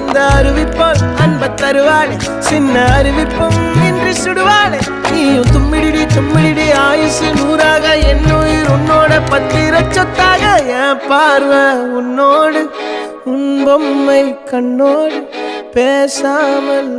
அந்த அறிவிப்பால் அன்ப தருவாளே. சின்ன அறிவிப்பும் இன்று சுடுவாளே. நீயும் தும்மிடிடி தும்மிடிடி ஆயுசு நூறாக என்னுயிர் உன்னோட பத்திர சொத்தாக என் பார்வை உன்னோடு உன் பொம்மை கண்ணோடு பேசாமல்